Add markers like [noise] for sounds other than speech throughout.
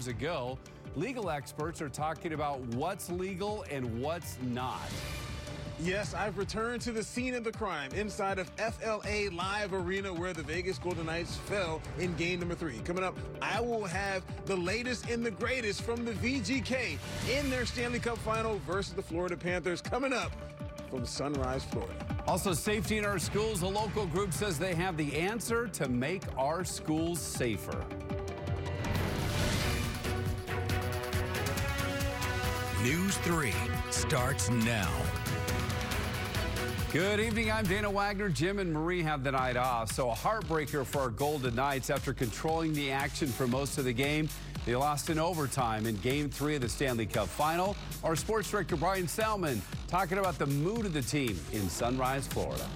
hours ago. Legal experts are talking about what's legal and what's not. Yes, I've returned to the scene of the crime inside of FLA Live Arena where the Vegas Golden Knights fell in game number three. Coming up, I will have the latest and the greatest from the VGK in their Stanley Cup final versus the Florida Panthers coming up from Sunrise, Florida. Also, safety in our schools. A local group says they have the answer to make our schools safer. News 3 starts now. Good evening. I'm Dana Wagner. Jim and Marie have the night off. So a heartbreaker for our Golden Knights after controlling the action for most of the game. They lost in overtime in game three of the Stanley Cup final. Our sports director, Brian Salmond, talking about the mood of the team in Sunrise, Florida.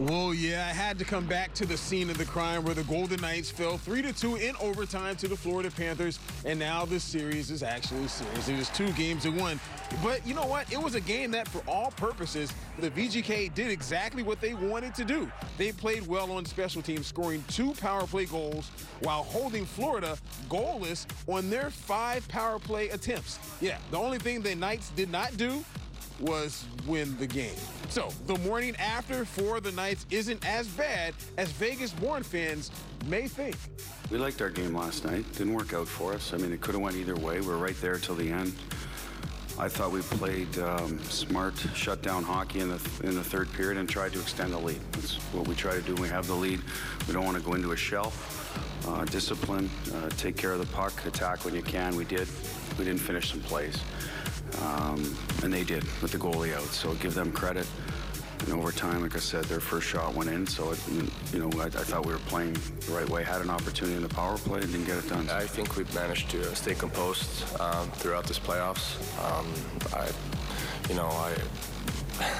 Well, yeah, I had to come back to the scene of the crime where the Golden Knights fell 3 to 2 in overtime to the Florida Panthers, and now the series is actually serious. It was two games to one. But you know what? It was a game that, for all purposes, the VGK did exactly what they wanted to do. They played well on special teams, scoring two power play goals while holding Florida goalless on their five power play attempts. Yeah, the only thing the Knights did not do was win the game. So the morning after for the Knights isn't as bad as Vegas-born fans may think. We liked our game last night. Didn't work out for us. I mean, it could have went either way. We are right there till the end. I thought we played um, smart, shut down hockey in the in the third period and tried to extend the lead. That's what we try to do when we have the lead. We don't want to go into a shell. Uh, discipline, uh, take care of the puck, attack when you can. We did. We didn't finish some plays. Um, and they did with the goalie out. So give them credit. And over time, like I said, their first shot went in. So, it, you know, I, I, thought we were playing the right way. Had an opportunity in the power play didn't get it done. I think we've managed to stay composed um, throughout this playoffs. Um, I, you know, I,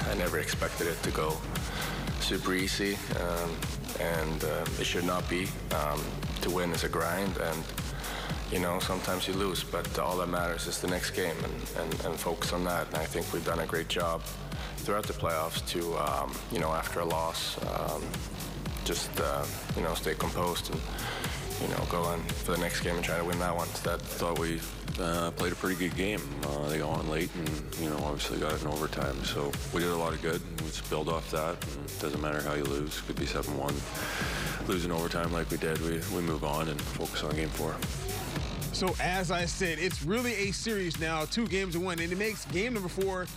I never expected it to go super easy, um, and uh, it should not be. Um, to win is a grind, and you know, sometimes you lose, but all that matters is the next game and, and, and focus on that. And I think we've done a great job throughout the playoffs to, um, you know, after a loss, um, just, uh, you know, stay composed and, you know, go on for the next game and try to win that one. So that thought we uh, played a pretty good game. Uh, they got on late and, you know, obviously got it in overtime. So we did a lot of good. Just build off that. And it doesn't matter how you lose. It could be 7-1. Losing overtime like we did, we, we move on and focus on game four. So as I said, it's really a series now, two games to one, and it makes game number four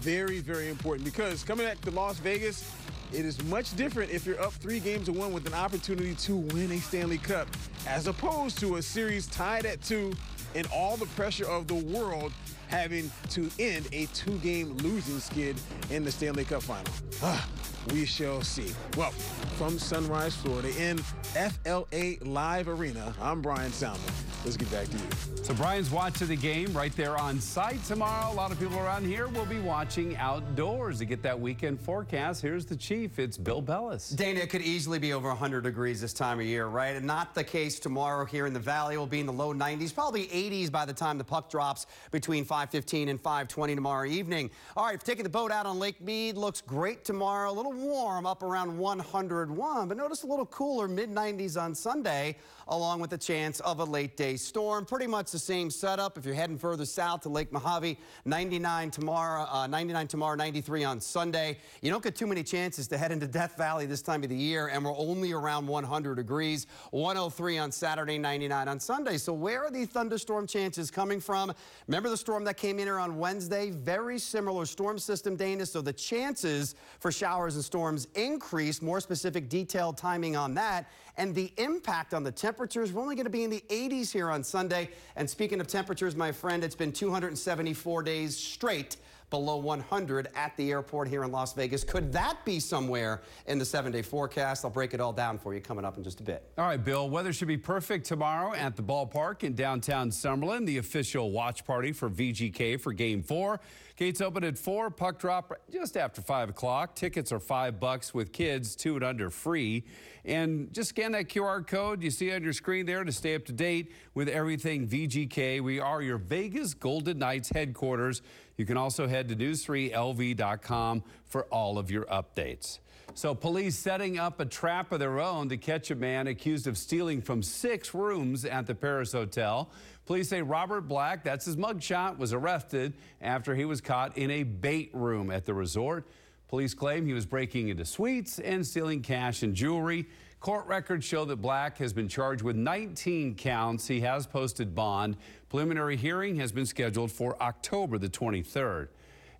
very, very important because coming back to Las Vegas, it is much different if you're up three games to one with an opportunity to win a Stanley Cup, as opposed to a series tied at two and all the pressure of the world having to end a two-game losing skid in the Stanley Cup final. Ah, We shall see. Well, from Sunrise, Florida, in FLA Live Arena, I'm Brian Salmond. Let's get back to you. So Brian's watching the game right there on site tomorrow. A lot of people around here will be watching outdoors to get that weekend forecast. Here's the chief. It's Bill Bellis. Dana, it could easily be over 100 degrees this time of year, right? And not the case tomorrow here in the valley. Will be in the low 90s, probably 80s by the time the puck drops between 5:15 and 5:20 tomorrow evening. All right, taking the boat out on Lake Mead looks great tomorrow. A little warm, up around 101, but notice a little cooler, mid 90s on Sunday, along with the chance of a late day storm. Pretty much the same setup if you're heading further south to Lake Mohave. 99 tomorrow, uh, 99 tomorrow, 93 on Sunday. You don't get too many chances to head into Death Valley this time of the year, and we're only around 100 degrees. 103 on Saturday, 99 on Sunday. So where are these thunderstorm chances coming from? Remember the storm that came in here on Wednesday? Very similar storm system, Dana. So the chances for showers and storms increase. More specific detailed timing on that. And the impact on the temperatures, we're only going to be in the 80s here on Sunday. And speaking of temperatures, my friend, it's been 274 days straight below 100 at the airport here in Las Vegas. Could that be somewhere in the seven day forecast? I'll break it all down for you coming up in just a bit. All right, Bill, weather should be perfect tomorrow at the ballpark in downtown Summerlin, the official watch party for VGK for game four. Gates open at 4, puck drop just after 5 o'clock. Tickets are 5 bucks with kids, 2 and under free. And just scan that QR code you see on your screen there to stay up to date with everything VGK. We are your Vegas Golden Knights headquarters. You can also head to news3lv.com for all of your updates. So, police setting up a trap of their own to catch a man accused of stealing from six rooms at the Paris Hotel. Police say Robert Black, that's his mugshot, was arrested after he was caught in a bait room at the resort. Police claim he was breaking into suites and stealing cash and jewelry. Court records show that Black has been charged with 19 counts. He has posted bond. Preliminary hearing has been scheduled for October the 23rd.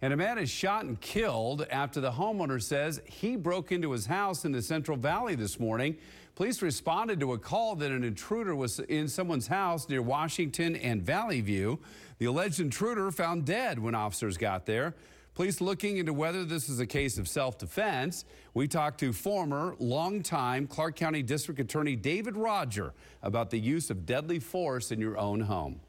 And a man is shot and killed after the homeowner says he broke into his house in the Central Valley this morning. Police responded to a call that an intruder was in someone's house near Washington and Valley View. The alleged intruder found dead when officers got there. Police looking into whether this is a case of self-defense. We talked to former, longtime Clark County District Attorney David Roger about the use of deadly force in your own home.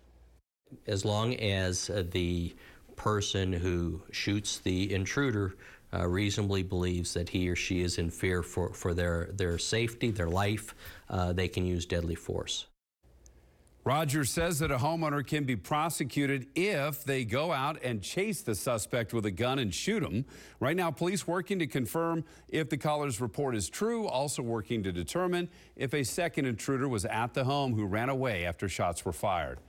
As long as the person who shoots the intruder uh, reasonably believes that he or she is in fear for, for their, their safety, their life, uh, they can use deadly force. Roger says that a homeowner can be prosecuted if they go out and chase the suspect with a gun and shoot him. Right now, police working to confirm if the caller's report is true, also working to determine if a second intruder was at the home who ran away after shots were fired.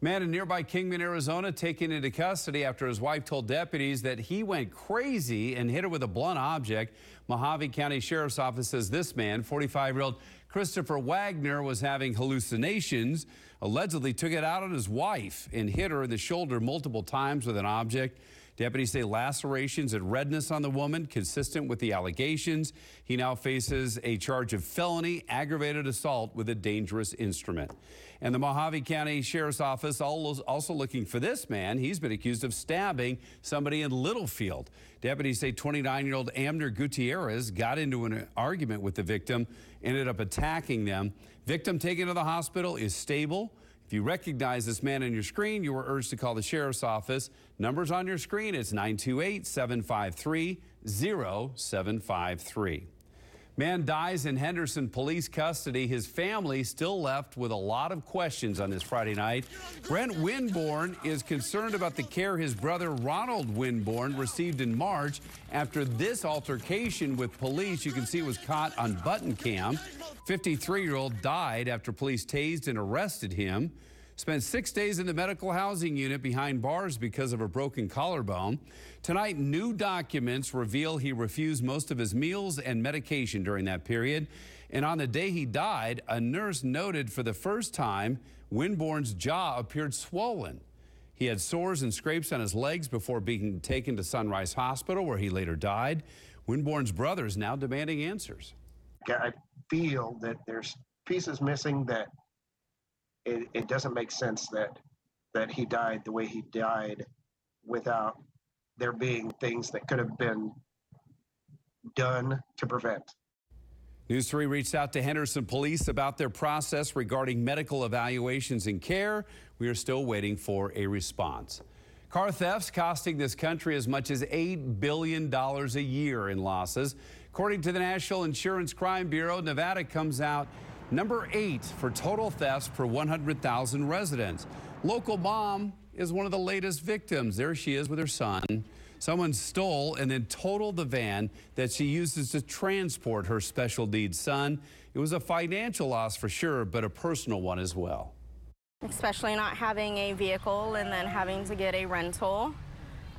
Man in nearby Kingman, Arizona, taken into custody after his wife told deputies that he went crazy and hit her with a blunt object. Mohave County Sheriff's Office says this man, 45 year old Christopher Wagner, was having hallucinations, allegedly took it out on his wife and hit her in the shoulder multiple times with an object. Deputies say lacerations and redness on the woman, consistent with the allegations. He now faces a charge of felony aggravated assault with a dangerous instrument. And the Mohave County Sheriff's Office also looking for this man. He's been accused of stabbing somebody in Littlefield. Deputies say 29 year old Amner Gutierrez got into an argument with the victim, ended up attacking them. Victim taken to the hospital is stable. You recognize this man on your screen, you are urged to call the sheriff's office. Numbers on your screen, it's 928 753 0753. Man dies in Henderson police custody. His family still left with a lot of questions on this Friday night. Brent Winborn is concerned about the care his brother Ronald Winborn received in March after this altercation with police. You can see was caught on button cam. 53 year old died after police tased and arrested him. Spent six days in the medical housing unit behind bars because of a broken collarbone. Tonight, new documents reveal he refused most of his meals and medication during that period. And on the day he died, a nurse noted for the first time Winborn's jaw appeared swollen. He had sores and scrapes on his legs before being taken to Sunrise Hospital, where he later died. Winborn's brother is now demanding answers. I feel that there's pieces missing that it, it doesn't make sense that that he died the way he died without there being things that could have been done to prevent. News 3 reached out to Henderson Police about their process regarding medical evaluations and care. We are still waiting for a response. Car thefts costing this country as much as $8 billion a year in losses. According to the National Insurance Crime Bureau, Nevada comes out Number eight for total thefts per 100,000 residents. Local mom is one of the latest victims. There she is with her son. Someone stole and then totaled the van that she uses to transport her special needs son. It was a financial loss for sure, but a personal one as well. Especially not having a vehicle and then having to get a rental.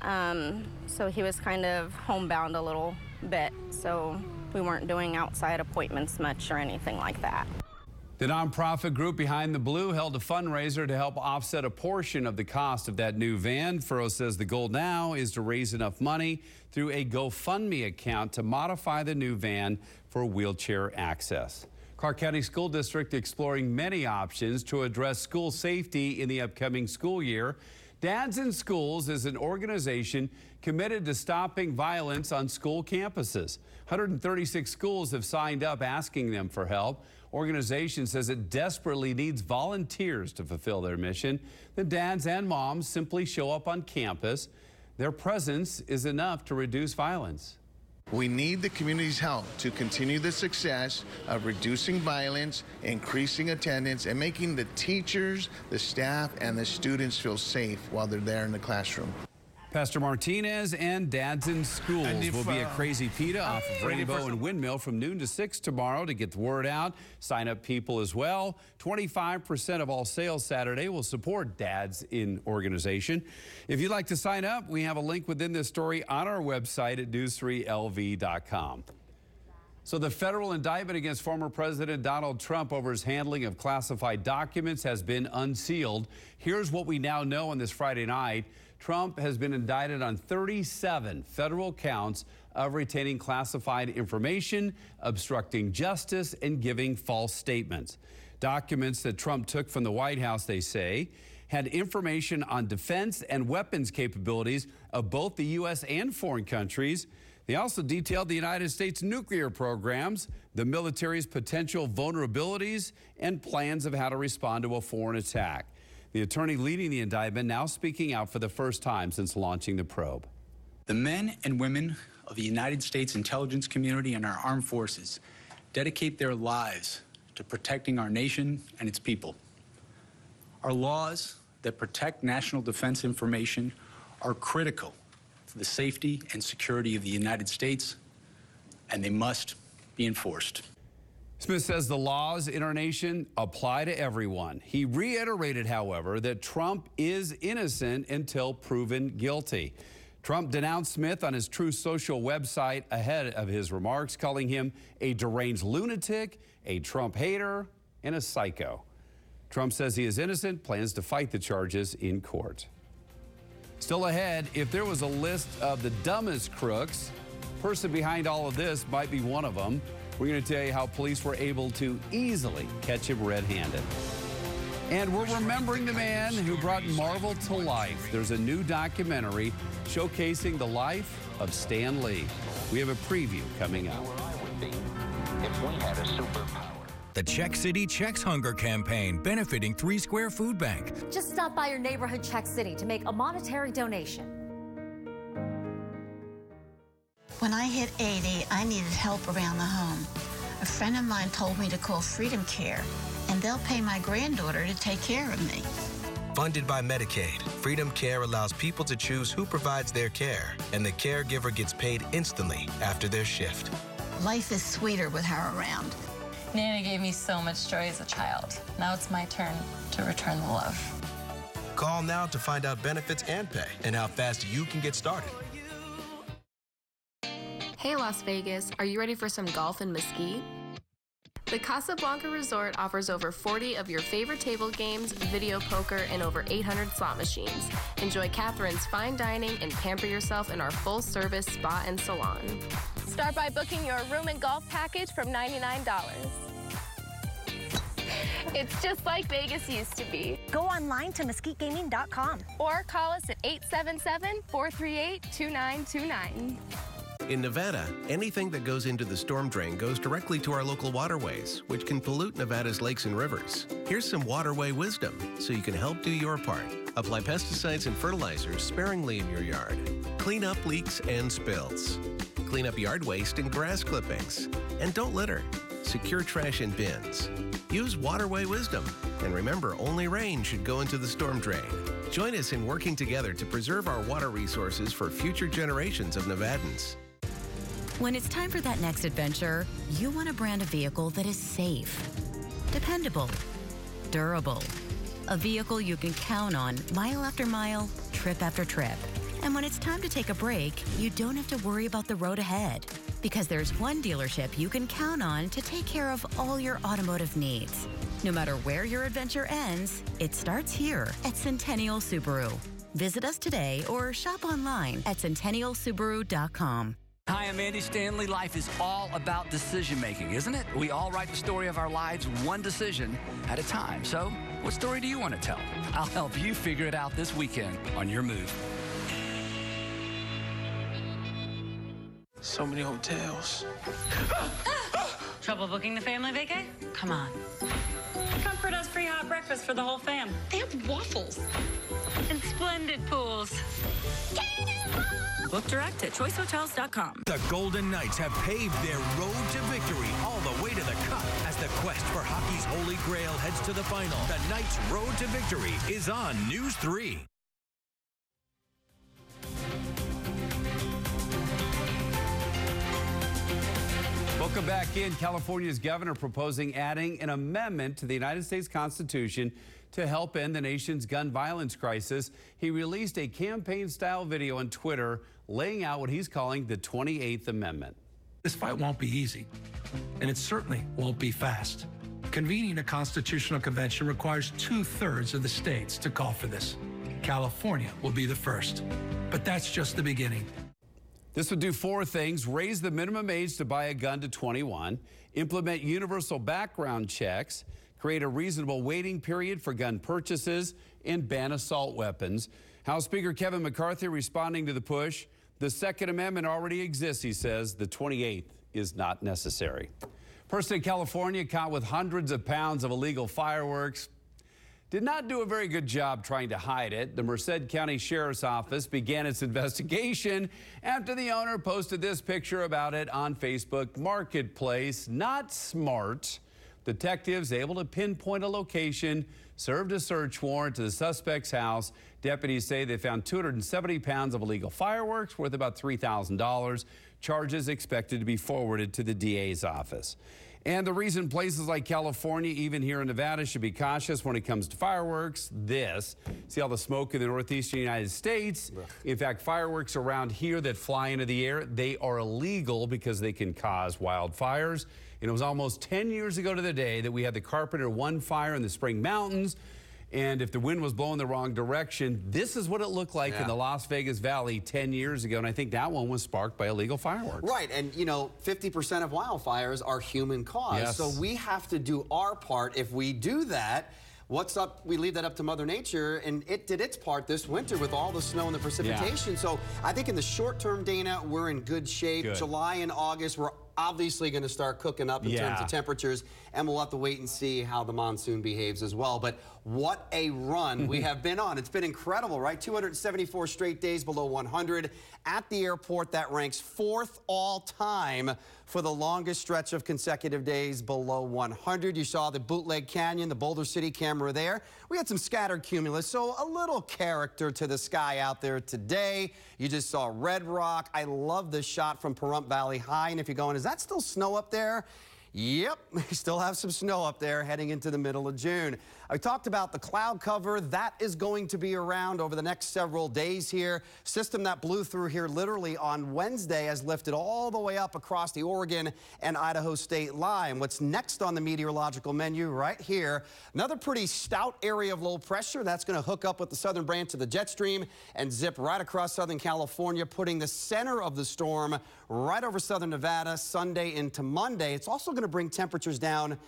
Um, so he was kind of homebound a little bit. So we weren't doing outside appointments much or anything like that. The nonprofit group Behind the Blue held a fundraiser to help offset a portion of the cost of that new van. Furrow says the goal now is to raise enough money through a GoFundMe account to modify the new van for wheelchair access. Clark County School District exploring many options to address school safety in the upcoming school year. Dads in Schools is an organization committed to stopping violence on school campuses. 136 schools have signed up asking them for help. Organization says it desperately needs volunteers to fulfill their mission. The dads and moms simply show up on campus. Their presence is enough to reduce violence. We need the community's help to continue the success of reducing violence, increasing attendance, and making the teachers, the staff, and the students feel safe while they're there in the classroom. Pastor Martinez and Dads in Schools if, will be at uh, Crazy Pita off of Rainbow and Windmill from noon to 6 tomorrow to get the word out. Sign up people as well. 25% of all sales Saturday will support Dads in Organization. If you'd like to sign up, we have a link within this story on our website at news3lv.com. So, the federal indictment against former President Donald Trump over his handling of classified documents has been unsealed. Here's what we now know on this Friday night Trump has been indicted on 37 federal counts of retaining classified information, obstructing justice, and giving false statements. Documents that Trump took from the White House, they say, had information on defense and weapons capabilities of both the U.S. and foreign countries. They also detailed the United States nuclear programs, the military's potential vulnerabilities, and plans of how to respond to a foreign attack. The attorney leading the indictment now speaking out for the first time since launching the probe. The men and women of the United States intelligence community and our armed forces dedicate their lives to protecting our nation and its people. Our laws that protect national defense information are critical to the safety and security of the United States, and they must be enforced. Smith says the laws in our nation apply to everyone. He reiterated, however, that Trump is innocent until proven guilty. Trump denounced Smith on his Truth Social website ahead of his remarks, calling him a deranged lunatic, a Trump hater, and a psycho. Trump says he is innocent, plans to fight the charges in court. Still ahead, if there was a list of the dumbest crooks, person behind all of this might be one of them. We're going to tell you how police were able to easily catch him red handed. And we're remembering the man who brought Marvel to life. There's a new documentary showcasing the life of Stan Lee. We have a preview coming up. The Check City Checks Hunger campaign benefiting Three Square Food Bank. Just stop by your neighborhood Check City to make a monetary donation. When I hit 80, I needed help around the home. A friend of mine told me to call Freedom Care, and they'll pay my granddaughter to take care of me. Funded by Medicaid, Freedom Care allows people to choose who provides their care, and the caregiver gets paid instantly after their shift. Life is sweeter with her around. Nana gave me so much joy as a child. Now it's my turn to return the love. Call now to find out benefits and pay and how fast you can get started. Hey Las Vegas, are you ready for some golf in Mesquite? The Casablanca Resort offers over 40 of your favorite table games, video poker, and over 800 slot machines. Enjoy Catherine's fine dining and pamper yourself in our full service spa and salon. Start by booking your room and golf package from $99. It's just like Vegas used to be. Go online to mesquitegaming.com or call us at 877 438 2929. In Nevada, anything that goes into the storm drain goes directly to our local waterways, which can pollute Nevada's lakes and rivers. Here's some waterway wisdom so you can help do your part. Apply pesticides and fertilizers sparingly in your yard. Clean up leaks and spills. Clean up yard waste and grass clippings. And don't litter. Secure trash in bins. Use waterway wisdom. And remember, only rain should go into the storm drain. Join us in working together to preserve our water resources for future generations of Nevadans. When it's time for that next adventure, you want to brand a vehicle that is safe, dependable, durable. A vehicle you can count on mile after mile, trip after trip. And when it's time to take a break, you don't have to worry about the road ahead because there's one dealership you can count on to take care of all your automotive needs. No matter where your adventure ends, it starts here at Centennial Subaru. Visit us today or shop online at centennialsubaru.com. Hi, I'm Andy Stanley. Life is all about decision making, isn't it? We all write the story of our lives one decision at a time. So, what story do you want to tell? I'll help you figure it out this weekend on your move. So many hotels. Trouble booking the family vacay? Come on. Comfort does free hot breakfast for the whole fam. They have waffles. And splendid pools. Book direct at choicehotels.com. The Golden Knights have paved their road to victory all the way to the cup as the quest for hockey's holy grail heads to the final. The Knights' road to victory is on News 3. Welcome back in. California's governor proposing adding an amendment to the United States Constitution to help end the nation's gun violence crisis. He released a campaign style video on Twitter laying out what he's calling the 28th Amendment. This fight won't be easy, and it certainly won't be fast. Convening a constitutional convention requires two thirds of the states to call for this. California will be the first, but that's just the beginning. This would do four things raise the minimum age to buy a gun to 21, implement universal background checks, create a reasonable waiting period for gun purchases, and ban assault weapons. House Speaker Kevin McCarthy responding to the push. The Second Amendment already exists, he says. The 28th is not necessary. Person in California caught with hundreds of pounds of illegal fireworks did not do a very good job trying to hide it. The Merced County Sheriff's Office began its [laughs] investigation after the owner posted this picture about it on Facebook Marketplace. Not smart. Detectives able to pinpoint a location, served a search warrant to the suspect's house. Deputies say they found 270 pounds of illegal fireworks worth about $3,000. Charges expected to be forwarded to the DA's office. And the reason places like California, even here in Nevada, should be cautious when it comes to fireworks, this. See all the smoke in the northeastern United States? In fact, fireworks around here that fly into the air, they are illegal because they can cause wildfires. And it was almost 10 years ago to the day that we had the Carpenter 1 fire in the Spring Mountains. And if the wind was blowing the wrong direction, this is what it looked like Yeah. in the Las Vegas Valley 10 years ago. And I think that one was sparked by illegal fireworks. Right, and you know, 50% of wildfires are human caused. Yes. So we have to do our part. If we do that, what's up? We leave that up to Mother Nature, and it did its part this winter with all the snow and the precipitation. Yeah. So I think in the short term, Dana, we're in good shape. Good. July and August, we're obviously going to start cooking up in terms of temperatures, and we'll have to wait and see how the monsoon behaves as well. But what a run we mm-hmm. have been on. It's been incredible, right? 274 straight days below 100 at the airport. That ranks fourth all time for the longest stretch of consecutive days below 100. You saw the Bootleg Canyon, the Boulder City camera there. We had some scattered cumulus, so a little character to the sky out there today. You just saw Red Rock. I love this shot from Pahrump Valley High. And if you're going, is that still snow up there? Yep, [laughs] we still have some snow up there heading into the middle of June. I talked about the cloud cover. That is going to be around over the next several days here. System that blew through here literally on Wednesday has lifted all the way up across the Oregon and Idaho state line. What's next on the meteorological menu right here? Another pretty stout area of low pressure. That's going to hook up with the southern branch of the jet stream and zip right across Southern California, putting the center of the storm right over southern Nevada Sunday into Monday. It's also going to bring temperatures down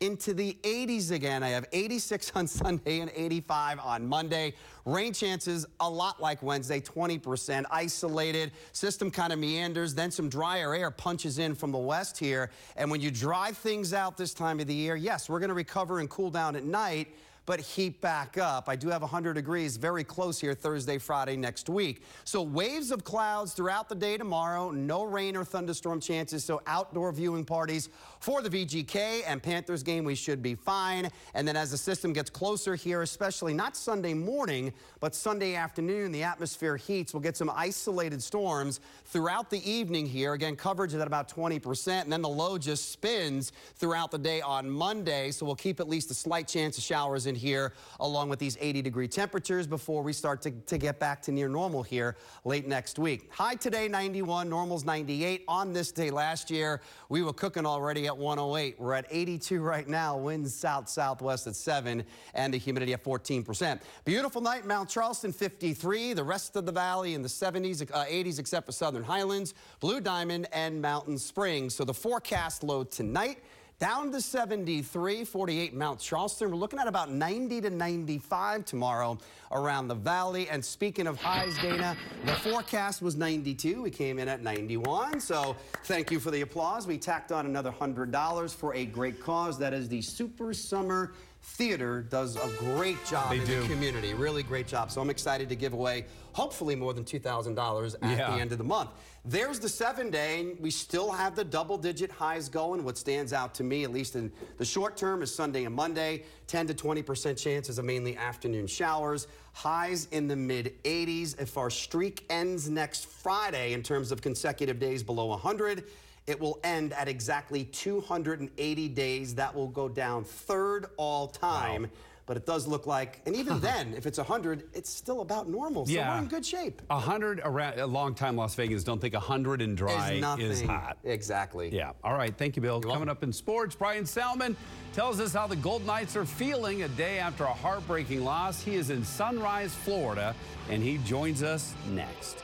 into the 80s again. I have 86 on Sunday and 85 on Monday. Rain chances a lot like Wednesday, 20% isolated. System kind of meanders, then some drier air punches in from the west here. And when you dry things out this time of the year, yes, we're going to recover and cool down at night but heat back up. I do have 100 degrees very close here Thursday, Friday next week. So waves of clouds throughout the day tomorrow. No rain or thunderstorm chances. So outdoor viewing parties for the VGK and Panthers game, we should be fine. And then as the system gets closer here, especially not Sunday morning, but Sunday afternoon, the atmosphere heats. We'll get some isolated storms throughout the evening here. Again, coverage is at about 20%. And then the low just spins throughout the day on Monday. So we'll keep at least a slight chance of showers in here along with these 80 degree temperatures before we start to, to get back to near normal here late next week. High today 91, normal's 98. On this day last year, we were cooking already at 108. We're at 82 right now. Winds south southwest at 7 and the humidity at 14%. Beautiful night, Mount Charleston 53. The rest of the valley in the 70s, uh, 80s except for Southern Highlands, Blue Diamond and Mountain Springs. So the forecast low tonight down to 73, 48 Mount Charleston. We're looking at about 90 to 95 tomorrow around the valley. And speaking of highs, Dana, the forecast was 92. We came in at 91. So thank you for the applause. We tacked on another $100 for a great cause. That is the Super Summer Theater does a great job They in do. the community. Really great job. So I'm excited to give away hopefully more than $2,000 at Yeah. the end of the month. There's the seven day, and we still have the double digit highs going. What stands out to me, at least in the short term, is Sunday and Monday. 10 to 20% chances of mainly afternoon showers. Highs in the mid 80s. If our streak ends next Friday in terms of consecutive days below 100, It will end at exactly 280 days. That will go down third all time. Wow. But it does look like, and even then, if it's 100, it's still about normal. So yeah. we're in good shape. 100 around a long time Las Vegas. Don't think 100 and dry is, is hot. Exactly. Yeah. All right. Thank you, Bill. You're Coming welcome. up in sports, Brian Salmond tells us how the Golden Knights are feeling a day after a heartbreaking loss. He is in Sunrise, Florida, and he joins us next.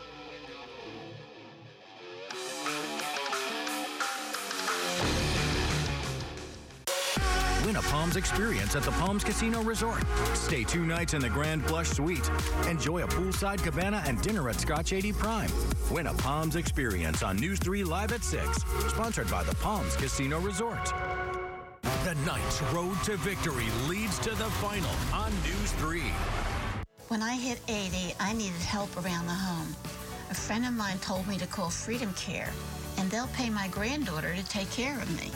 Win a Palms experience at the Palms Casino Resort. Stay two nights in the Grand Plush Suite. Enjoy a poolside cabana and dinner at Scotch 80 Prime. Win a Palms experience on News 3 Live at 6. Sponsored by the Palms Casino Resort. The Knights' road to victory leads to the final on News 3. When I hit 80, I needed help around the home. A friend of mine told me to call Freedom Care, and they'll pay my granddaughter to take care of me.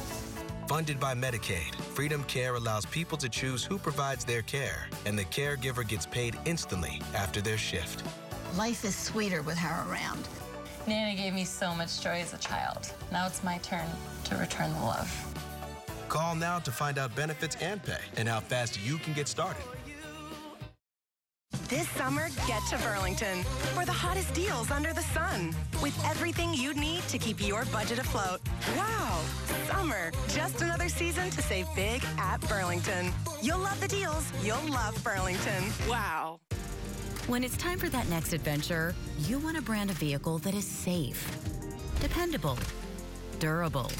Funded by Medicaid, Freedom Care allows people to choose who provides their care, and the caregiver gets paid instantly after their shift. Life is sweeter with her around. Nana gave me so much joy as a child. Now it's my turn to return the love. Call now to find out benefits and pay and how fast you can get started. This summer, get to Burlington for the hottest deals under the sun with everything you'd need to keep your budget afloat. Wow, summer, just another season to save big at Burlington. You'll love the deals. You'll love Burlington. Wow. When it's time for that next adventure, you want to brand a vehicle that is safe, dependable, durable,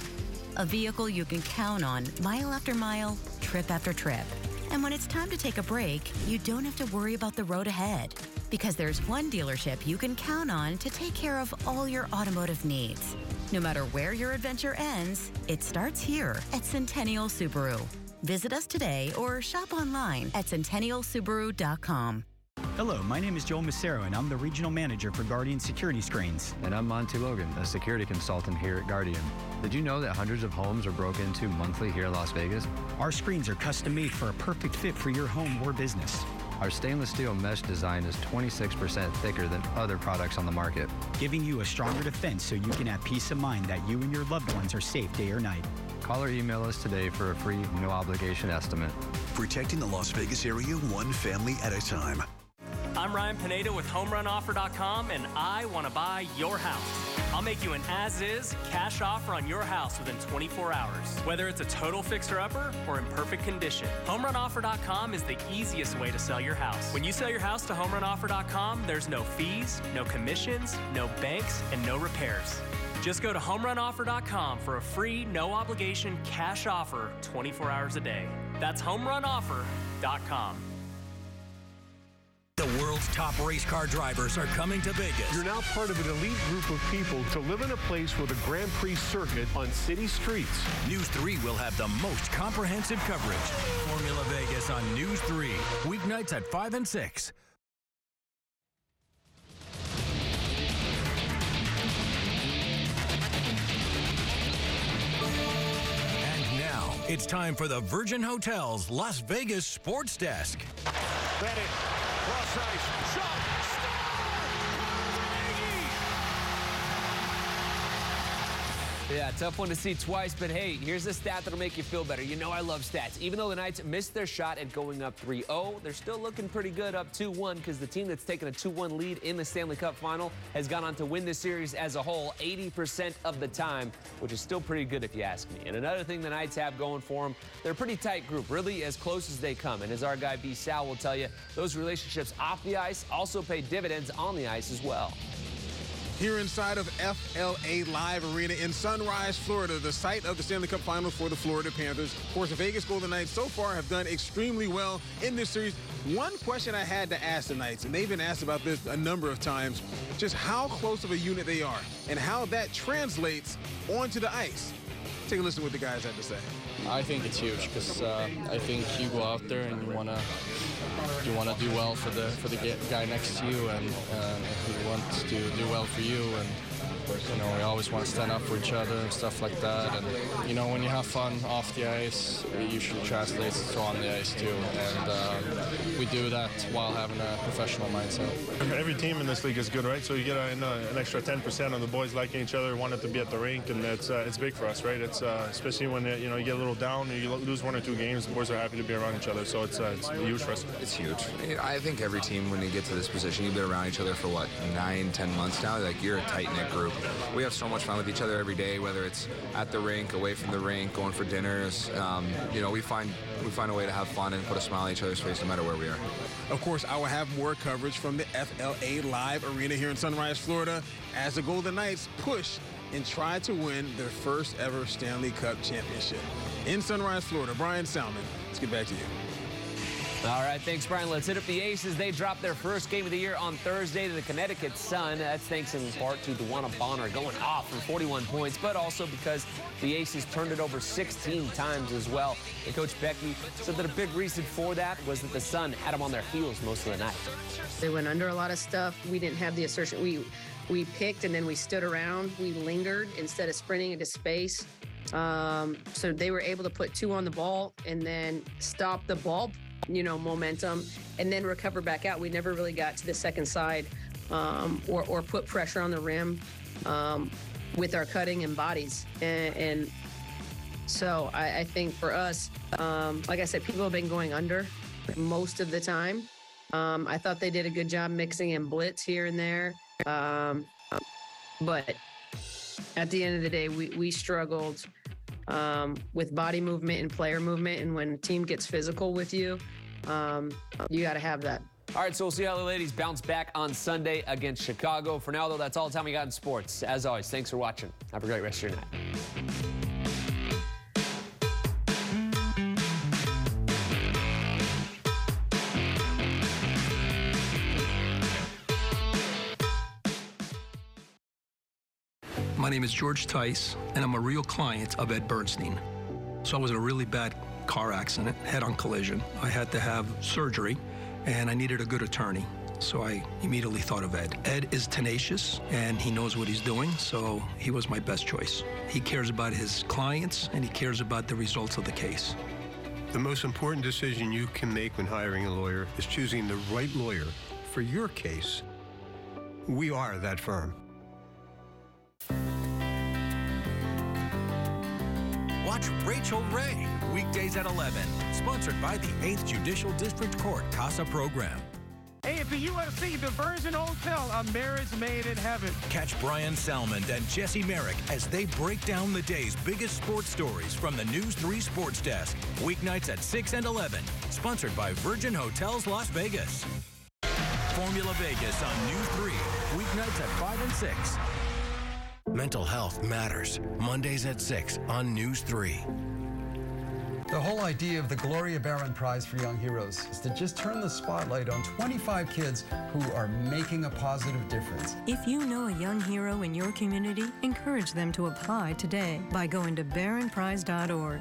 a vehicle you can count on mile after mile, trip after trip. And when it's time to take a break, you don't have to worry about the road ahead because there's one dealership you can count on to take care of all your automotive needs. No matter where your adventure ends, it starts here at Centennial Subaru. Visit us today or shop online at centennialsubaru.com. Hello, my name is Joel Macero, and I'm the Regional Manager for Guardian Security Screens. And I'm Monty Logan, a security consultant here at Guardian. Did you know that hundreds of homes are broken into monthly here in Las Vegas? Our screens are custom made for a perfect fit for your home or business. Our stainless steel mesh design is 26% thicker than other products on the market, giving you a stronger defense so you can have peace of mind that you and your loved ones are safe day or night. Call or email us today for a free, no obligation estimate. Protecting the Las Vegas area one family at a time. I'm Ryan Pineda with HomeRunOffer.com, and I want to buy your house. I'll make you an as is cash offer on your house within 24 hours, whether it's a total fixer upper or in perfect condition. HomeRunOffer.com is the easiest way to sell your house. When you sell your house to HomeRunOffer.com, there's no fees, no commissions, no banks, and no repairs. Just go to homerunoffer.com for a free, no obligation cash offer 24 hours a day. That's homerunoffer.com. The world's top race car drivers are coming to Vegas. You're now part of an elite group of people to live in a place with a Grand Prix circuit on city streets. News 3 will have the most comprehensive coverage. Formula Vegas on News 3, weeknights at 5 and 6. It's time for the Virgin Hotels Las Vegas Sports Desk. Bennett Cross ice. Yeah, tough one to see twice, but hey, here's a stat that'll make you feel better. You know I love stats. Even though the Knights missed their shot at going up 3-0, they're still looking pretty good up 2-1 because the team that's taken a 2-1 lead in the Stanley Cup final has gone on to win this series as a whole 80% of the time, which is still pretty good if you ask me. And another thing the Knights have going for them, they're a pretty tight group, really as close as they come. And as our guy B. Sal will tell you, those relationships off the ice also pay dividends on the ice as well here inside of FLA Live Arena in Sunrise, Florida, the site of the Stanley Cup Finals for the Florida Panthers. Of course, the Vegas Golden Knights so far have done extremely well in this series. One question I had to ask the Knights, and they've been asked about this a number of times, just how close of a unit they are and how that translates onto the ice. Take a listen to what the guys had to say. I think it's huge because uh, I think you go out there and you want to you want to do well for the for the guy next to you, and uh, he wants to do well for you. And You know, we always want to stand up for each other and stuff like that. And you know, when you have fun off the ice, it usually translates to on the ice too. And uh, we do that while having a professional mindset. Every team in this league is good, right? So you get an, an extra 10% of the boys liking each other, wanting to be at the rink, and it's uh, it's big for us, right? It's uh, especially when you know you get a little down, you lose one or two games, the boys are happy to be around each other. So it's uh, it's huge for us. It's huge. I think every team, when you get to this position, you've been around each other for what nine, ten months now. Like you're a tight knit group. We have so much fun with each other every day, whether it's at the rink, away from the rink, going for dinners. Um, you know, we find we find a way to have fun and put a smile on each other's face no matter where we are. Of course, I will have more coverage from the FLA Live Arena here in Sunrise, Florida, as the Golden Knights push and try to win their first ever Stanley Cup championship. In Sunrise, Florida, Brian Salmond, let's get back to you. All right, thanks, Brian. Let's hit up the Aces. They dropped their first game of the year on Thursday to the Connecticut Sun. That's thanks in part to DeWanna Bonner going off for 41 points, but also because the Aces turned it over 16 times as well. And Coach Becky said that a big reason for that was that the Sun had them on their heels most of the night. They went under a lot of stuff. We didn't have the assertion. We we picked and then we stood around. We lingered instead of sprinting into space. Um, so they were able to put two on the ball and then stop the ball you know, momentum and then recover back out. We never really got to the second side um, or, or put pressure on the rim um, with our cutting and bodies. And, and so I, I, think for us, um, like I said, people have been going under most of the time. Um, I thought they did a good job mixing in blitz here and there. Um, but at the end of the day, we, we struggled um, with body movement and player movement. And when a team gets physical with you, um, you got to have that. All right, so we'll see how the ladies bounce back on Sunday against Chicago. For now, though, that's all the time we got in sports. As always, thanks for watching. Have a great rest of your night. My name is George Tice, and I'm a real client of Ed Bernstein. So I was in a really bad car accident, head-on collision. I had to have surgery, and I needed a good attorney. So I immediately thought of Ed. Ed is tenacious and he knows what he's doing, so he was my best choice. He cares about his clients and he cares about the results of the case. The most important decision you can make when hiring a lawyer is choosing the right lawyer for your case. We are that firm. Watch Rachael Ray, weekdays at 11. Sponsored by the 8th Judicial District Court CASA program. Hey, want to see the Virgin Hotel, a marriage made in heaven. Catch Brian Salmond and Jesse Merrick as they break down the day's biggest sports stories from the News 3 Sports Desk. Weeknights at 6 and 11. Sponsored by Virgin Hotels Las Vegas. Formula Vegas on News 3. Weeknights at 5 and 6. Mental health matters. Mondays at 6 on News 3. The whole idea of the Gloria Barron Prize for Young Heroes is to just turn the spotlight on 25 kids who are making a positive difference. If you know a young hero in your community, encourage them to apply today by going to barronprize.org.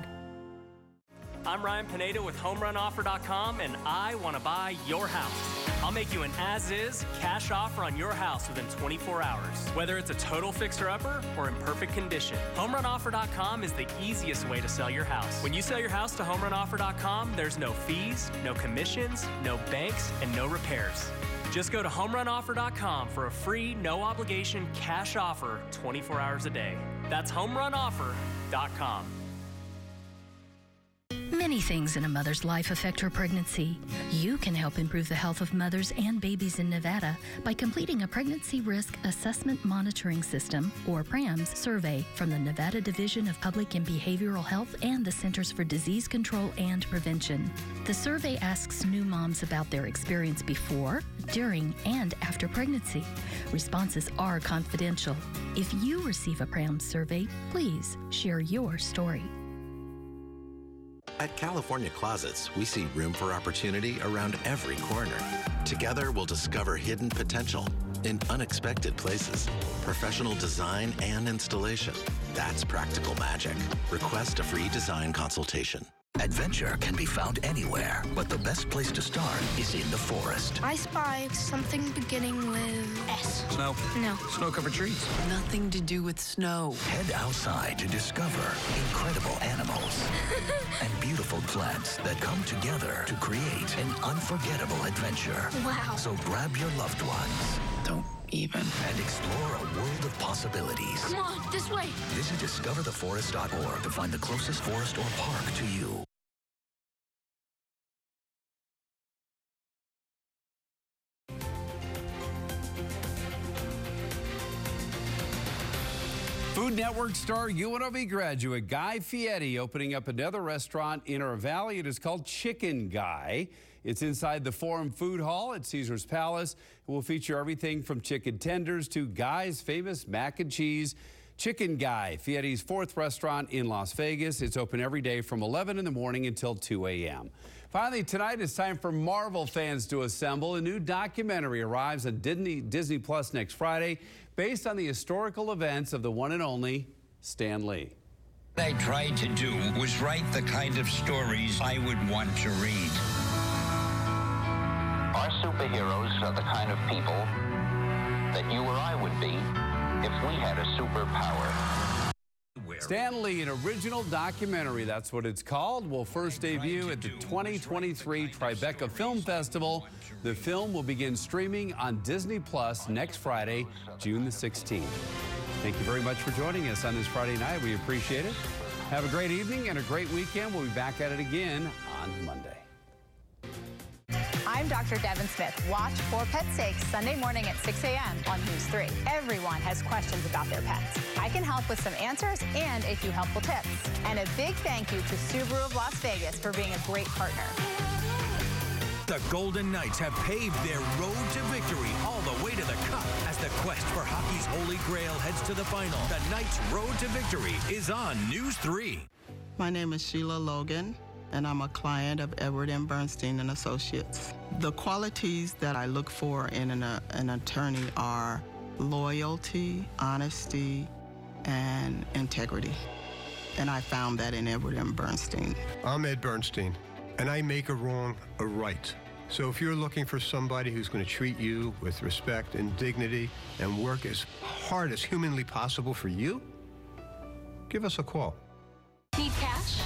I'm Ryan Pineda with HomeRunOffer.com, and I want to buy your house. I'll make you an as is cash offer on your house within 24 hours, whether it's a total fixer upper or in perfect condition. HomeRunOffer.com is the easiest way to sell your house. When you sell your house to HomeRunOffer.com, there's no fees, no commissions, no banks, and no repairs. Just go to homerunoffer.com for a free, no obligation cash offer 24 hours a day. That's homerunoffer.com. Many things in a mother's life affect her pregnancy. You can help improve the health of mothers and babies in Nevada by completing a Pregnancy Risk Assessment Monitoring System, or PRAMS, survey from the Nevada Division of Public and Behavioral Health and the Centers for Disease Control and Prevention. The survey asks new moms about their experience before, during, and after pregnancy. Responses are confidential. If you receive a PRAMS survey, please share your story. At California Closets, we see room for opportunity around every corner. Together, we'll discover hidden potential in unexpected places. Professional design and installation. That's practical magic. Request a free design consultation. Adventure can be found anywhere, but the best place to start is in the forest. I spy something beginning with S. Snow? No. Snow-covered trees. Nothing to do with snow. Head outside to discover incredible animals [laughs] and beautiful plants that come together to create an unforgettable adventure. Wow. So grab your loved ones. Don't even. And explore a world of possibilities. Come on, this way. Visit discovertheforest.org to find the closest forest or park to you. Food Network star UNLV graduate Guy Fieri opening up another restaurant in our valley. It is called Chicken Guy. It's inside the Forum Food Hall at Caesar's Palace. It will feature everything from chicken tenders to Guy's famous mac and cheese. Chicken Guy, Fieri's fourth restaurant in Las Vegas. It's open every day from 11 in the morning until 2 a.m. Finally, tonight it's time for Marvel fans to assemble. A new documentary arrives on Disney, Disney Plus next Friday based on the historical events of the one and only Stan Lee. What I tried to do was write the kind of stories I would want to read. Our superheroes are the kind of people that you or I would be if we had a superpower. Stan Lee, an original documentary, that's what it's called, will first debut at the 2023 Tribeca Film Festival. The film will begin streaming on Disney Plus next Friday, June the 16th. Thank you very much for joining us on this Friday night. We appreciate it. Have a great evening and a great weekend. We'll be back at it again on Monday. I'm Dr. Devin Smith. Watch For Pet Sake Sunday morning at 6 a.m. on News 3. Everyone has questions about their pets. I can help with some answers and a few helpful tips. And a big thank you to Subaru of Las Vegas for being a great partner. The Golden Knights have paved their road to victory all the way to the cup as the quest for hockey's holy grail heads to the final. The Knights' road to victory is on News 3. My name is Sheila Logan and I'm a client of Edward M. Bernstein and Associates. The qualities that I look for in an, uh, an attorney are loyalty, honesty, and integrity. And I found that in Edward M. Bernstein. I'm Ed Bernstein, and I make a wrong a right. So if you're looking for somebody who's going to treat you with respect and dignity and work as hard as humanly possible for you, give us a call. Need cash?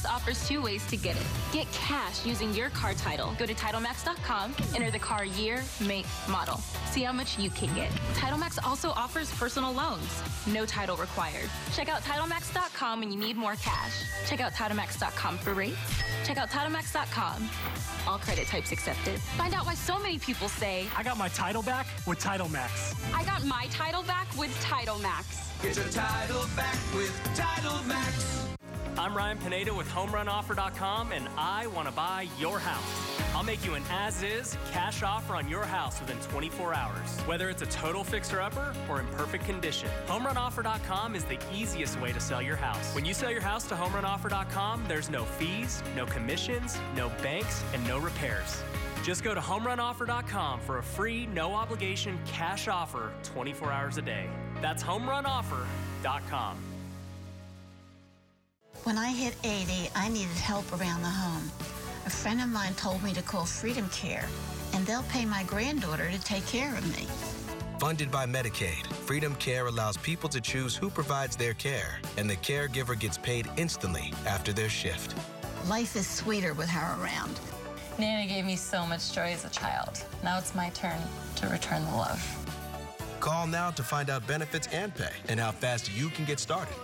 TitleMax offers two ways to get it. Get cash using your car title. Go to TitleMax.com, enter the car year, make, model. See how much you can get. TitleMax also offers personal loans. No title required. Check out TitleMax.com when you need more cash. Check out TitleMax.com for rates. Check out TitleMax.com. All credit types accepted. Find out why so many people say, I got my title back with TitleMax. I got my title back with TitleMax. Get your title back with Title Max. I'm Ryan Pineda with HomeRunOffer.com, and I want to buy your house. I'll make you an as-is cash offer on your house within 24 hours, whether it's a total fixer-upper or in perfect condition. HomeRunOffer.com is the easiest way to sell your house. When you sell your house to HomeRunOffer.com, there's no fees, no commissions, no banks, and no repairs. Just go to HomeRunOffer.com for a free, no obligation cash offer 24 hours a day. That's HomeRunOffer.com. When I hit 80, I needed help around the home. A friend of mine told me to call Freedom Care, and they'll pay my granddaughter to take care of me. Funded by Medicaid, Freedom Care allows people to choose who provides their care, and the caregiver gets paid instantly after their shift. Life is sweeter with her around. Nana gave me so much joy as a child. Now it's my turn to return the love. Call now to find out benefits and pay and how fast you can get started.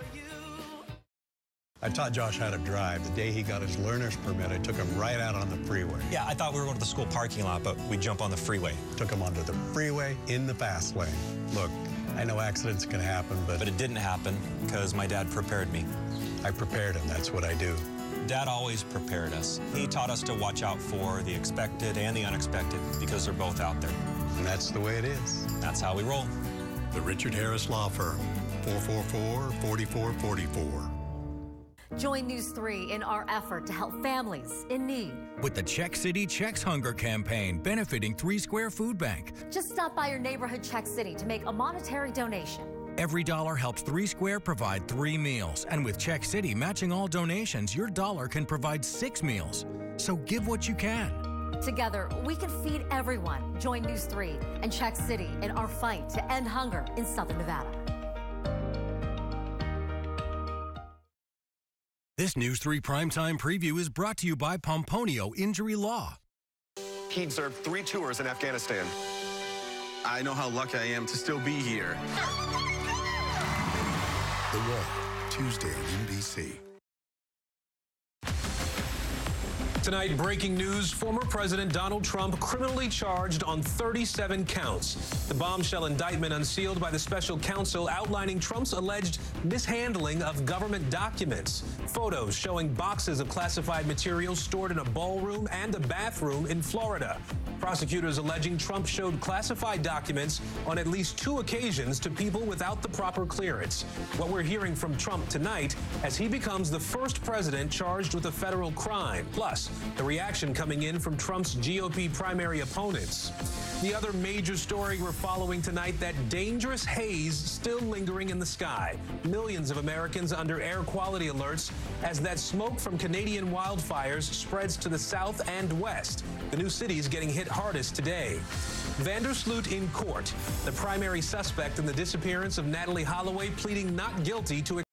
I taught Josh how to drive. The day he got his learner's permit, I took him right out on the freeway. Yeah, I thought we were going to the school parking lot, but we jump on the freeway. Took him onto the freeway in the fast lane. Look, I know accidents can happen, but. But it didn't happen because my dad prepared me. I prepared him. That's what I do. Dad always prepared us. He taught us to watch out for the expected and the unexpected because they're both out there. And that's the way it is. That's how we roll. The Richard Harris Law Firm, 444 4444. Join News 3 in our effort to help families in need. With the Check City Checks Hunger campaign benefiting Three Square Food Bank. Just stop by your neighborhood Check City to make a monetary donation. Every dollar helps Three Square provide three meals. And with Check City matching all donations, your dollar can provide six meals. So give what you can. Together, we can feed everyone. Join News 3 and Check City in our fight to end hunger in Southern Nevada. This News 3 primetime preview is brought to you by Pomponio Injury Law. He'd served three tours in Afghanistan. I know how lucky I am to still be here. The Wall, Tuesday on NBC. Tonight, breaking news former President Donald Trump criminally charged on 37 counts. The bombshell indictment unsealed by the special counsel outlining Trump's alleged mishandling of government documents. Photos showing boxes of classified materials stored in a ballroom and a bathroom in Florida. Prosecutors alleging Trump showed classified documents on at least two occasions to people without the proper clearance. What we're hearing from Trump tonight as he becomes the first president charged with a federal crime. Plus, the reaction coming in from Trump's GOP primary opponents. The other major story we're following tonight that dangerous haze still lingering in the sky. Millions of Americans under air quality alerts as that smoke from Canadian wildfires spreads to the south and west. The new cities getting hit hardest today. Vandersloot in court, the primary suspect in the disappearance of Natalee Holloway pleading not guilty to